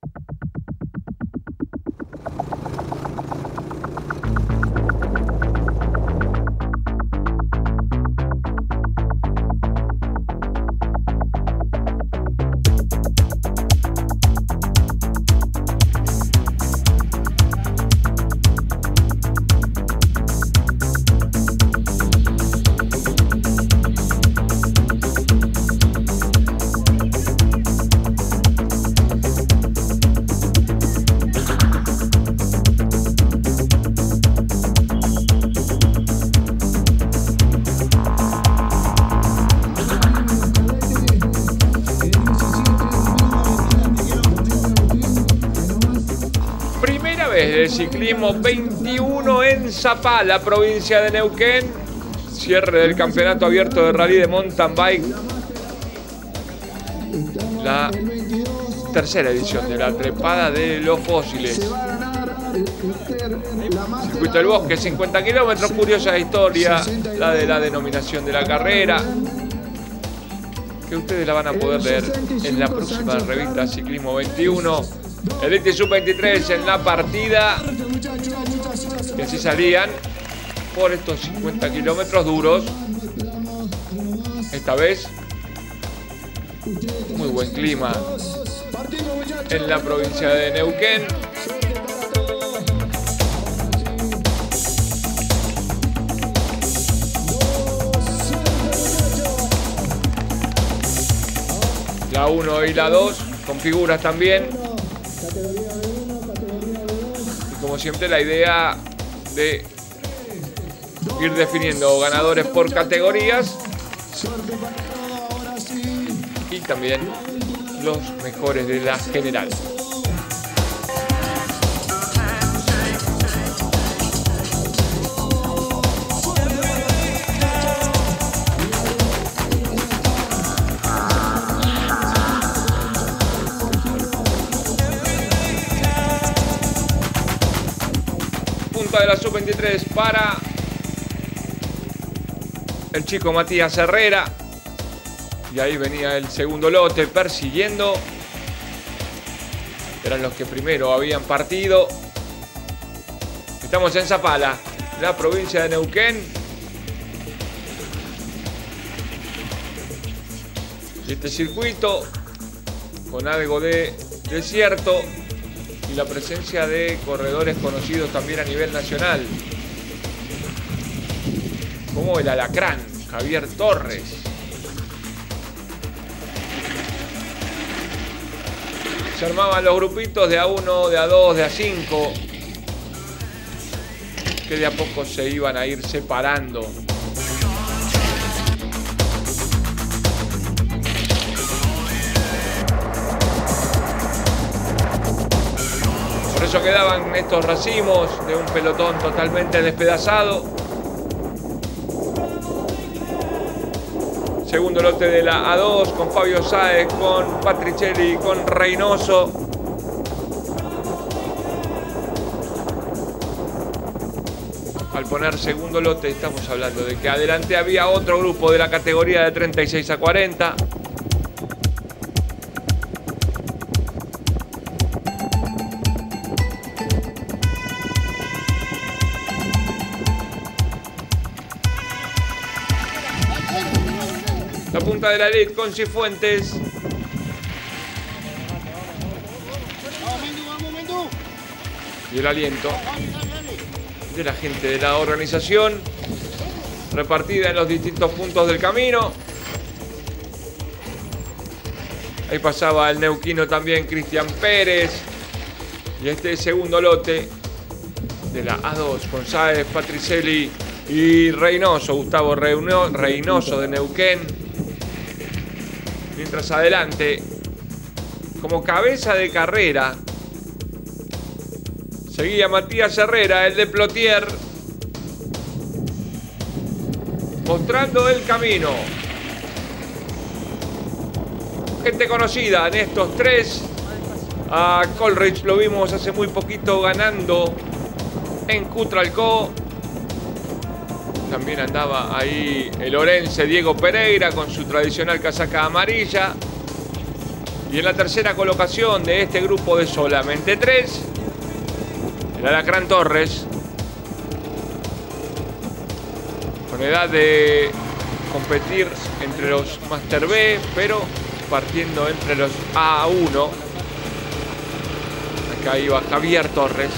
Primera ciclismo 21 en Zapala, provincia de Neuquén. Cierre del campeonato abierto de rally de mountain bike. La tercera edición de la trepada de los fósiles. Circuito del Bosque, 50 kilómetros, curiosa historia, la de la denominación de la carrera, que ustedes la van a poder leer en la próxima revista Ciclismo 21. Elite Sub-23 en la partida, que así salían por estos 50 kilómetros duros. Esta vez, muy buen clima en la provincia de Neuquén. La 1 y la 2 con figuras también. Y como siempre la idea de ir definiendo ganadores por categorías y también los mejores de la general. La sub-23 para el chico Matías Herrera. Y ahí venía el segundo lote persiguiendo. Eran los que primero habían partido. Estamos en Zapala, la provincia de Neuquén. Este circuito con algo de desierto y la presencia de corredores conocidos también a nivel nacional. Como el Alacrán, Javier Torres. Se armaban los grupitos de A1, de A2, de A5, que de a poco se iban a ir separando. Eso quedaban estos racimos de un pelotón totalmente despedazado. Segundo lote de la A2 con Fabio Sáez, con Patricelli, con Reynoso. Al poner segundo lote estamos hablando de que adelante había otro grupo de la categoría de 36 a 40. Punta de la elite con Cifuentes. Y el aliento de la gente de la organización repartida en los distintos puntos del camino. Ahí pasaba el neuquino también Cristian Pérez. Y este segundo lote de la A2 con Sáez, Patricelli y Reynoso, Gustavo Reuno- Reynoso de Neuquén. Mientras adelante, como cabeza de carrera, seguía Matías Herrera, el de Plotier, mostrando el camino. Gente conocida en estos tres. A Colrich lo vimos hace muy poquito ganando en Cutralcó. También andaba ahí el orense Diego Pereira con su tradicional casaca amarilla. Y en la tercera colocación de este grupo de solamente tres, el Alacrán Torres, con edad de competir entre los Master B, pero partiendo entre los A1. Acá iba Javier Torres.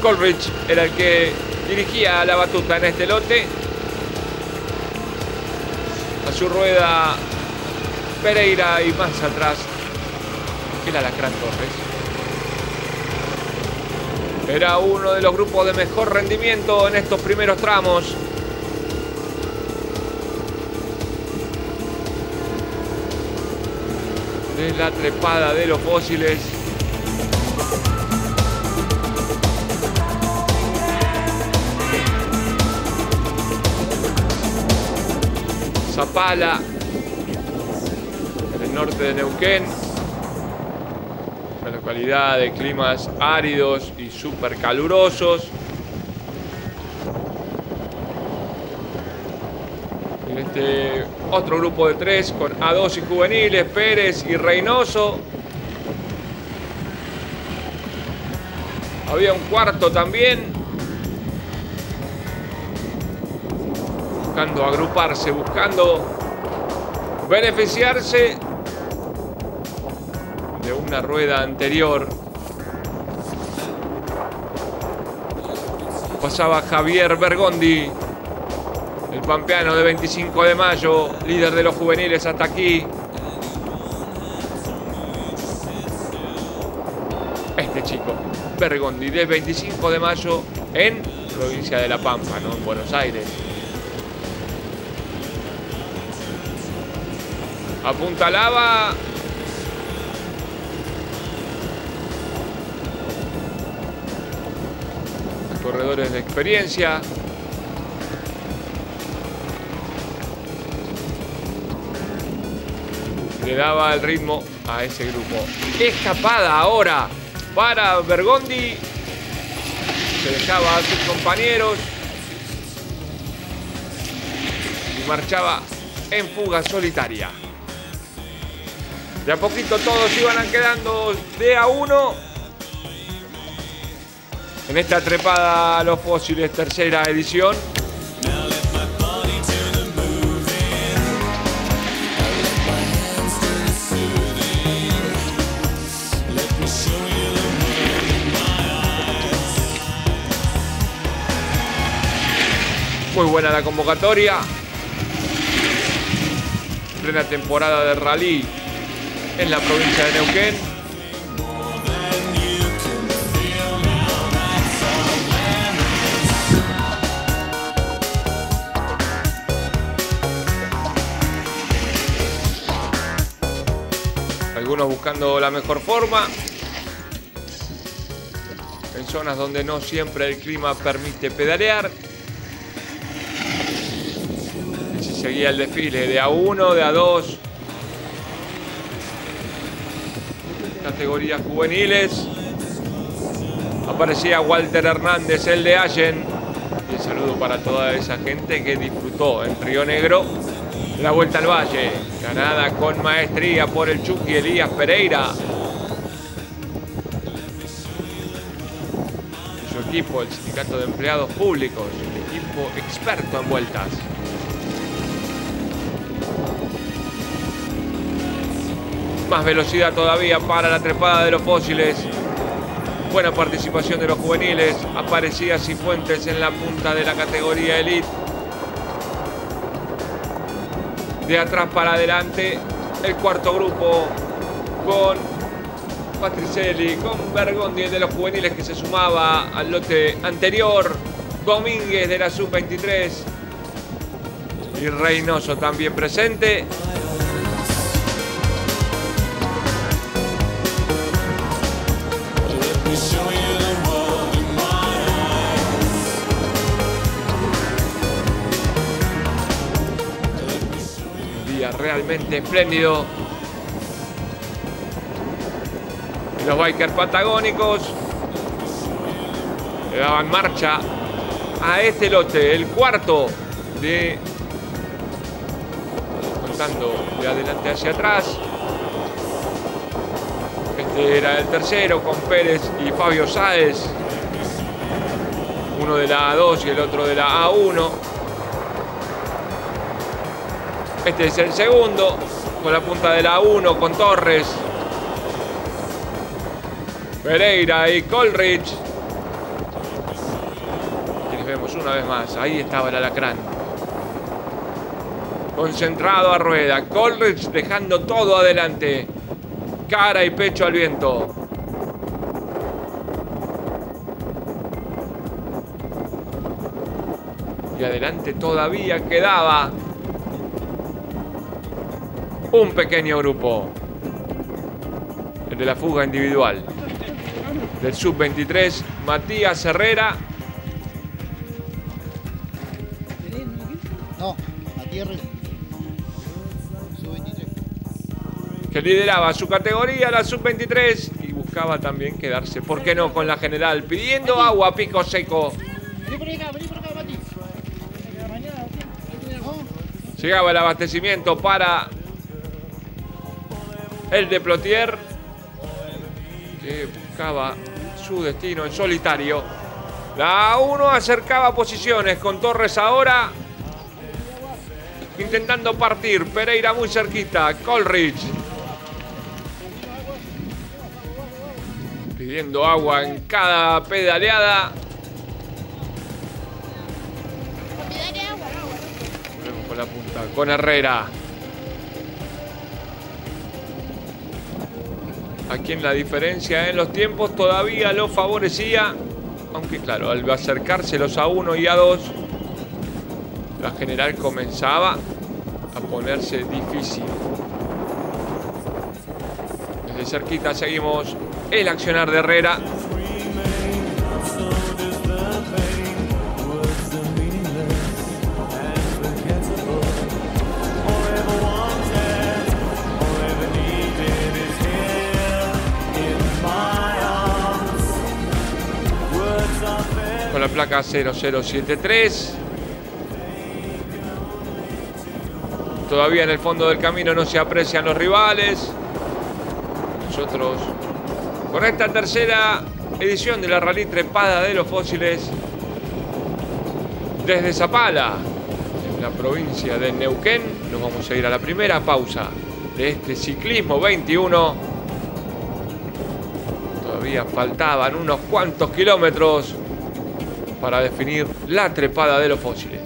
Colrich era el que dirigía la batuta en este lote. A su rueda Pereira y más atrás el Alacrán Torres. Era uno de los grupos de mejor rendimiento en estos primeros tramos. De la trepada de los fósiles. Zapala, en el norte de Neuquén, una localidad de climas áridos y súper calurosos. En este otro grupo de tres con A2 y juveniles, Pérez y Reynoso. Había un cuarto también. Buscando agruparse, buscando beneficiarse de una rueda anterior. Pasaba Javier Bergondi, el pampeano de 25 de mayo, líder de los juveniles hasta aquí. Este chico, Bergondi, de 25 de mayo en provincia de La Pampa, ¿no? En Buenos Aires. Apuntalaba corredores de experiencia. Le daba el ritmo a ese grupo. Escapada ahora para Bergondi. Se dejaba a sus compañeros. Y marchaba en fuga solitaria. De a poquito todos iban quedando de a uno. En esta trepada a los fósiles, tercera edición. Muy buena la convocatoria. Plena temporada de rally en la provincia de Neuquén. Algunos buscando la mejor forma. En zonas donde no siempre el clima permite pedalear. Si seguía el desfile de A1, de A2, categorías juveniles. Aparecía Walter Hernández, el de Allen. Y el saludo para toda esa gente que disfrutó en Río Negro la vuelta al Valle. Ganada con maestría por el Chucky Elías Pereira. Su equipo, el Sindicato de Empleados Públicos, equipo experto en vueltas. Más velocidad todavía para la trepada de los fósiles. Buena participación de los juveniles. Aparecía Cifuentes en la punta de la categoría Elite. De atrás para adelante, el cuarto grupo con Patricelli, con Bergondi, de los juveniles que se sumaba al lote anterior. Domínguez de la sub-23 y Reynoso también presente. Realmente espléndido. Los bikers patagónicos le daban marcha a este lote, el cuarto de intentando de adelante hacia atrás. Este era el tercero con Pérez y Fabio Sáez. Uno de la A2 y el otro de la A1. Este es el segundo con la punta de la A1 con Torres. Pereira y Colrich. Y les vemos una vez más. Ahí estaba el alacrán. Concentrado a rueda. Colrich dejando todo adelante. Cara y pecho al viento. Y adelante todavía quedaba un pequeño grupo. El de la fuga individual. Del sub-23, Matías Herrera. No, Matías Herrera. Sub-23. que lideraba su categoría, la sub-23, y buscaba también quedarse, ¿por qué no?, con la general, pidiendo agua, pico seco. Vení por acá, vení por acá, Mati. Mañana, ¿no? Llegaba el abastecimiento para el de Plotier, que buscaba su destino en solitario. La 1 acercaba posiciones con Torres ahora. Intentando partir, Pereira muy cerquita, Colrich. Pidiendo agua en cada pedaleada. Volvemos con la punta, con Herrera. A quien la diferencia en los tiempos todavía lo favorecía, aunque claro, al acercarse los A1 y A2, la general comenzaba a ponerse difícil. Desde cerquita seguimos el accionar de Herrera. Con la placa 0073. Todavía en el fondo del camino no se aprecian los rivales. Nosotros, con esta tercera edición de la Rally Trepada de los Fósiles, desde Zapala, en la provincia de Neuquén, nos vamos a ir a la primera pausa de este ciclismo 21. Todavía faltaban unos cuantos kilómetros para definir la trepada de los fósiles.